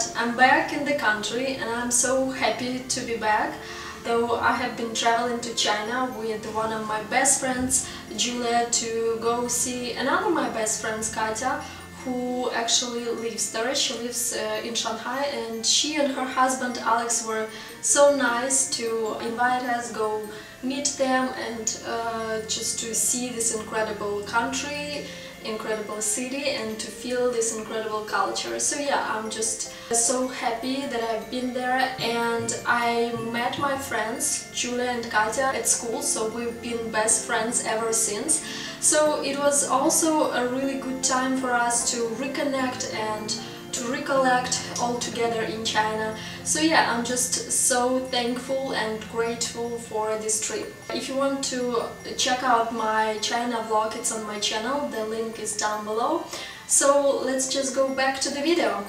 that I'm back in the country and I'm so happy to be back. Though I have been traveling to China with one of my best friends, Julia, to go see another of my best friends, Katya, who actually lives there. She lives uh, in Shanghai and she and her husband Alex were so nice to invite us go meet them and uh, just to see this incredible country incredible city and to feel this incredible culture. So yeah, I'm just so happy that I've been there and I met my friends, Julia and Katya, at school, so we've been best friends ever since. So it was also a really good time for us to reconnect and to recollect all together in China. So yeah, I'm just so thankful and grateful for this trip. If you want to check out my China vlog, it's on my channel, the link is down below. So let's just go back to the video.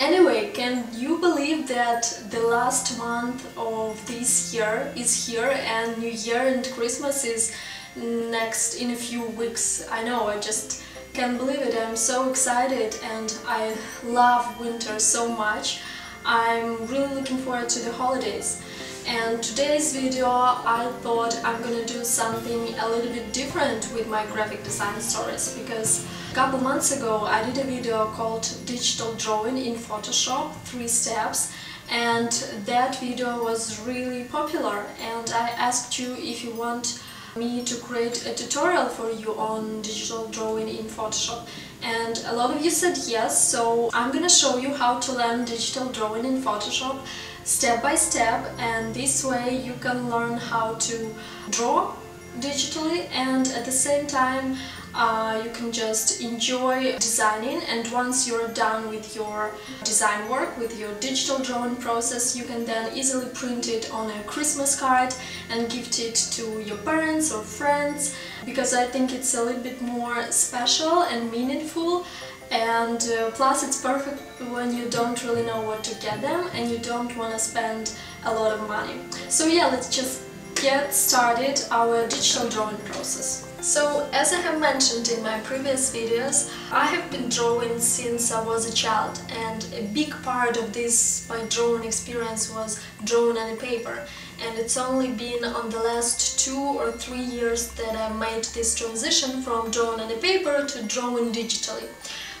Anyway, can you believe that the last month of this year is here and New Year and Christmas is next in a few weeks? I know, I just can't believe it. I'm so excited and I love winter so much. I'm really looking forward to the holidays. And today's video I thought I'm gonna do something a little bit different with my graphic design stories because a couple months ago I did a video called Digital Drawing in Photoshop 3 Steps and that video was really popular and I asked you if you want me to create a tutorial for you on digital drawing in Photoshop. And a lot of you said yes so I'm gonna show you how to learn digital drawing in Photoshop step by step. And this way you can learn how to draw digitally and at the same time uh, you can just enjoy designing and once you're done with your design work, with your digital drawing process, you can then easily print it on a Christmas card and gift it to your parents or friends because I think it's a little bit more special and meaningful and uh, plus it's perfect when you don't really know what to get them and you don't want to spend a lot of money. So yeah, let's just get started our digital drawing process. So, as I have mentioned in my previous videos, I have been drawing since I was a child and a big part of this my drawing experience was drawing on a paper and it's only been on the last two or three years that I made this transition from drawing on a paper to drawing digitally.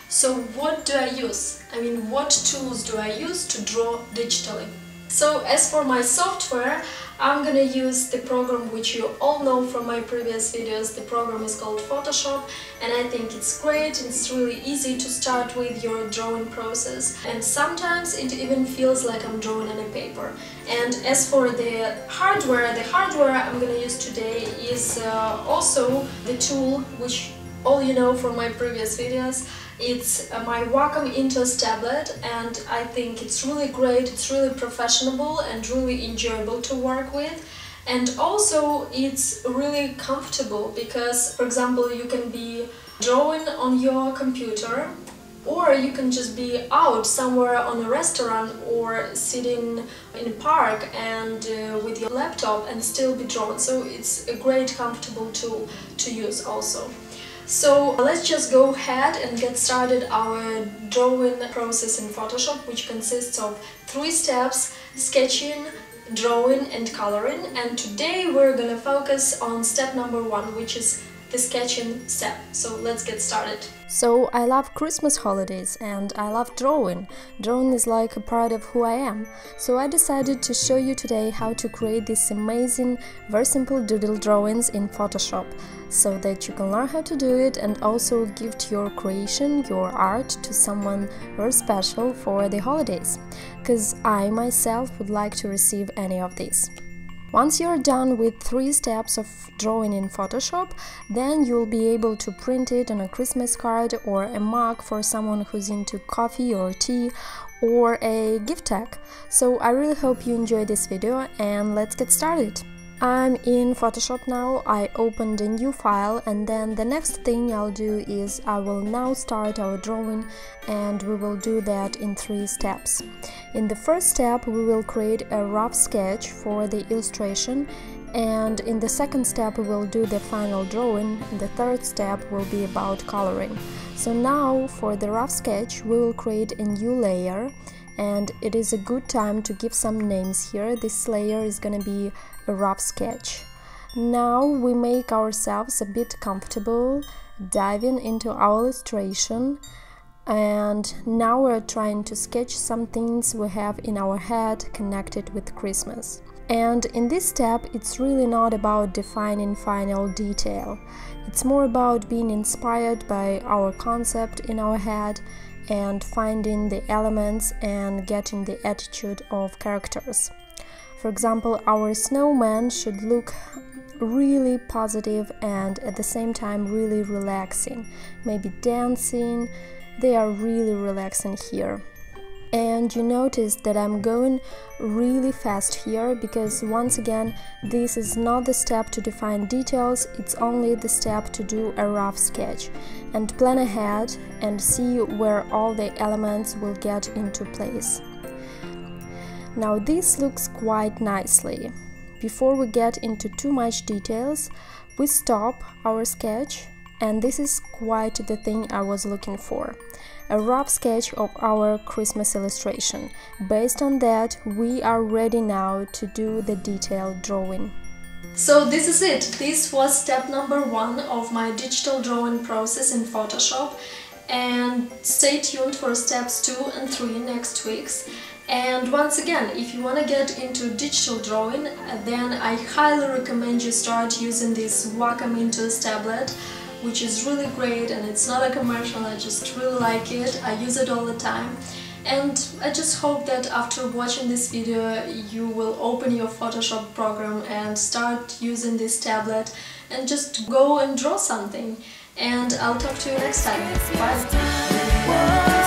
So what do I use? I mean, what tools do I use to draw digitally? So as for my software, I'm gonna use the program which you all know from my previous videos. The program is called Photoshop and I think it's great. It's really easy to start with your drawing process and sometimes it even feels like I'm drawing on a paper. And as for the hardware, the hardware I'm gonna use today is uh, also the tool which all you know from my previous videos it's uh, my Wacom Intuos tablet and I think it's really great, it's really professional and really enjoyable to work with. And also it's really comfortable because, for example, you can be drawing on your computer or you can just be out somewhere on a restaurant or sitting in a park and uh, with your laptop and still be drawing. So it's a great comfortable tool to use also. So let's just go ahead and get started our drawing process in Photoshop which consists of three steps sketching, drawing and coloring. And today we're gonna focus on step number one which is the sketching step. So let's get started. So I love Christmas holidays and I love drawing. Drawing is like a part of who I am. So I decided to show you today how to create these amazing, very simple doodle drawings in Photoshop so that you can learn how to do it and also gift your creation, your art to someone very special for the holidays. Because I myself would like to receive any of these. Once you're done with three steps of drawing in Photoshop, then you'll be able to print it on a Christmas card or a mug for someone who's into coffee or tea or a gift tag. So I really hope you enjoy this video and let's get started. I'm in Photoshop now, I opened a new file and then the next thing I'll do is I will now start our drawing and we will do that in three steps. In the first step we will create a rough sketch for the illustration and in the second step we will do the final drawing the third step will be about coloring. So now for the rough sketch we will create a new layer and it is a good time to give some names here. This layer is gonna be a rough sketch. Now we make ourselves a bit comfortable diving into our illustration and now we're trying to sketch some things we have in our head connected with Christmas. And in this step, it's really not about defining final detail. It's more about being inspired by our concept in our head and finding the elements and getting the attitude of characters. For example, our snowman should look really positive and at the same time really relaxing. Maybe dancing, they are really relaxing here. And you notice that I'm going really fast here because once again this is not the step to define details, it's only the step to do a rough sketch and plan ahead and see where all the elements will get into place. Now this looks quite nicely. Before we get into too much details, we stop our sketch and this is quite the thing I was looking for. A rough sketch of our Christmas illustration. Based on that, we are ready now to do the detailed drawing. So this is it. This was step number one of my digital drawing process in Photoshop and stay tuned for steps 2 and 3 next weeks. And once again, if you want to get into digital drawing, then I highly recommend you start using this Wacom Intuos tablet, which is really great and it's not a commercial, I just really like it, I use it all the time. And I just hope that after watching this video you will open your Photoshop program and start using this tablet and just go and draw something. And I'll talk to you next time. Bye!